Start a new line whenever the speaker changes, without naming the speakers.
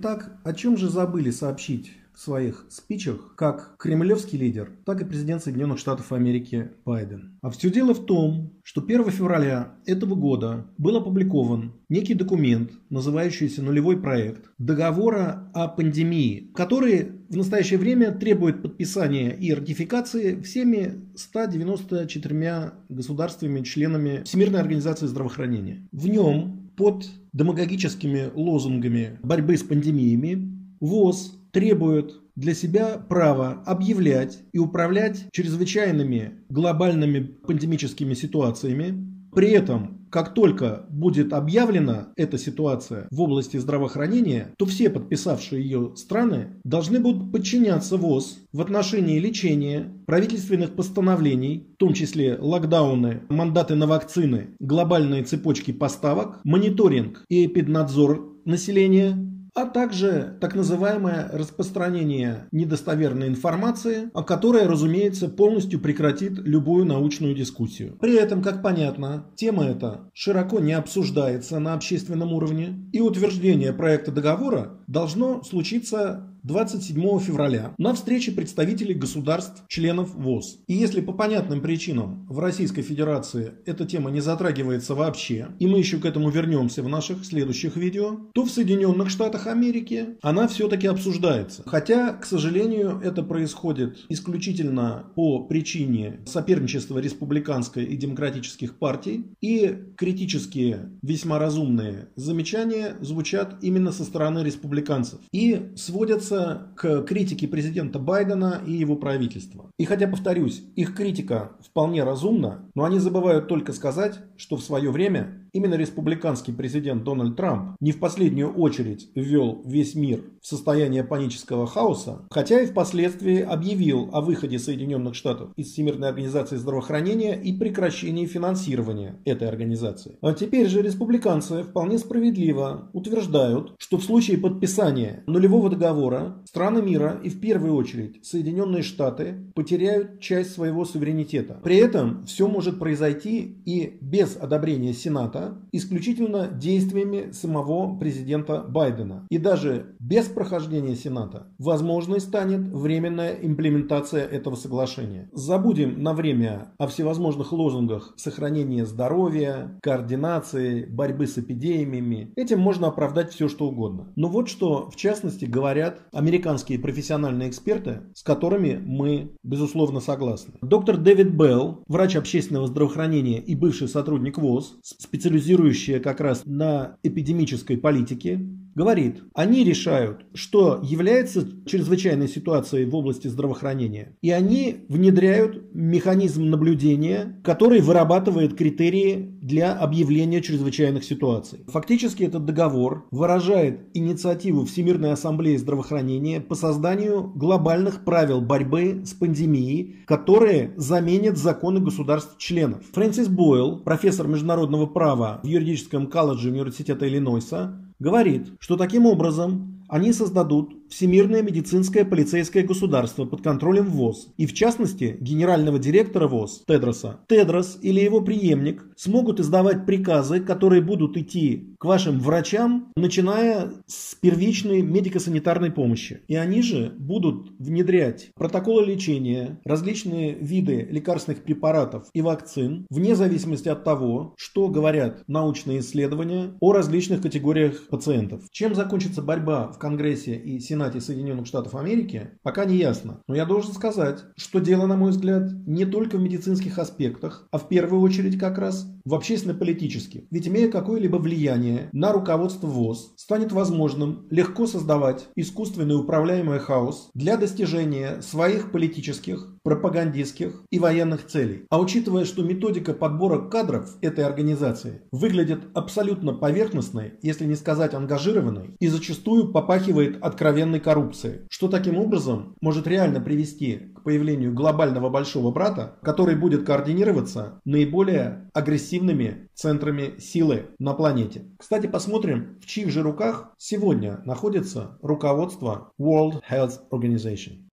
Так, о чем же забыли сообщить в своих спичах как кремлевский лидер, так и президент Соединенных Штатов Америки Байден. А все дело в том, что 1 февраля этого года был опубликован некий документ, называющийся «Нулевой проект» договора о пандемии, который в настоящее время требует подписания и ратификации всеми 194 государствами-членами Всемирной организации здравоохранения. В нем под демагогическими лозунгами борьбы с пандемиями ВОЗ требует для себя право объявлять и управлять чрезвычайными глобальными пандемическими ситуациями. При этом, как только будет объявлена эта ситуация в области здравоохранения, то все подписавшие ее страны должны будут подчиняться ВОЗ в отношении лечения, правительственных постановлений, в том числе локдауны, мандаты на вакцины, глобальные цепочки поставок, мониторинг и эпиднадзор населения, а также так называемое распространение недостоверной информации, о которой, разумеется, полностью прекратит любую научную дискуссию. При этом, как понятно, тема эта широко не обсуждается на общественном уровне, и утверждение проекта договора должно случиться 27 февраля на встрече представителей государств, членов ВОЗ. И если по понятным причинам в Российской Федерации эта тема не затрагивается вообще, и мы еще к этому вернемся в наших следующих видео, то в Соединенных Штатах Америки она все-таки обсуждается. Хотя, к сожалению, это происходит исключительно по причине соперничества республиканской и демократических партий, и критические, весьма разумные замечания звучат именно со стороны республиканцев и сводятся относятся к критике президента Байдена и его правительства. И хотя, повторюсь, их критика вполне разумна, но они забывают только сказать, что в свое время Именно республиканский президент Дональд Трамп не в последнюю очередь ввел весь мир в состояние панического хаоса, хотя и впоследствии объявил о выходе Соединенных Штатов из Всемирной организации здравоохранения и прекращении финансирования этой организации. А теперь же республиканцы вполне справедливо утверждают, что в случае подписания нулевого договора страны мира и в первую очередь Соединенные Штаты потеряют часть своего суверенитета. При этом все может произойти и без одобрения Сената, исключительно действиями самого президента Байдена. И даже без прохождения Сената возможной станет временная имплементация этого соглашения. Забудем на время о всевозможных лозунгах сохранения здоровья, координации, борьбы с эпидемиями. Этим можно оправдать все, что угодно. Но вот что, в частности, говорят американские профессиональные эксперты, с которыми мы, безусловно, согласны. Доктор Дэвид Белл, врач общественного здравоохранения и бывший сотрудник ВОЗ, специалист специализирующая как раз на эпидемической политике, говорит, они решают, что является чрезвычайной ситуацией в области здравоохранения. И они внедряют механизм наблюдения, который вырабатывает критерии для объявления чрезвычайных ситуаций. Фактически этот договор выражает инициативу Всемирной ассамблеи здравоохранения по созданию глобальных правил борьбы с пандемией, которые заменят законы государств-членов. Фрэнсис Бойл, профессор международного права в юридическом колледже университета Иллинойса, говорит, что таким образом они создадут Всемирное медицинское полицейское государство под контролем ВОЗ и в частности генерального директора ВОЗ Тедроса. Тедрос или его преемник смогут издавать приказы, которые будут идти к вашим врачам, начиная с первичной медико-санитарной помощи. И они же будут внедрять протоколы лечения, различные виды лекарственных препаратов и вакцин, вне зависимости от того, что говорят научные исследования о различных категориях пациентов. Чем закончится борьба в Конгрессе и Сенате Соединенных Штатов Америки, пока не ясно. Но я должен сказать, что дело, на мой взгляд, не только в медицинских аспектах, а в первую очередь как раз в общественно-политических. Ведь имея какое-либо влияние на руководство ВОЗ, станет возможным легко создавать искусственный управляемый хаос для достижения своих политических, пропагандистских и военных целей. А учитывая, что методика подбора кадров этой организации выглядит абсолютно поверхностной, если не сказать ангажированной, и зачастую попахивает откровенной коррупцией, что таким образом может реально привести к появлению глобального большого брата, который будет координироваться наиболее агрессивными центрами силы на планете. Кстати, посмотрим, в чьих же руках сегодня находится руководство World Health Organization.